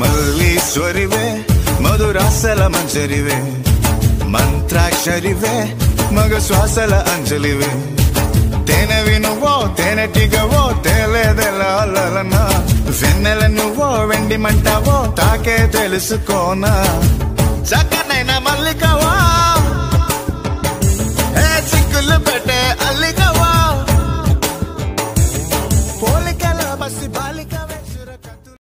ಮಲ್ಲೀಶ್ವರಿವೆ ಮಧುರಾಸಲ ಮಂಜರಿವೆ ಮಂತ್ರಾಕ್ಷರಿವೆ, ಮಗ ಶ್ವಾಸಲ ಅಂಜಲಿವೆ. ತೇನವಿನ ಓ ತೇನಟಿಗವೋ ತೆಲೆದೆಲ್ಲನ್ನು ಓ ವೆಂಡಿ ಮಂಟವೋ, ತಾಕೆ ತೆಲಸುಕೋನ ಸಕನೈನ ಮಲ್ಲಿಕವಾ. ಚಿಕ್ಕಲು ಬೆಟ್ಟ ಅಲ್ಲಿಗ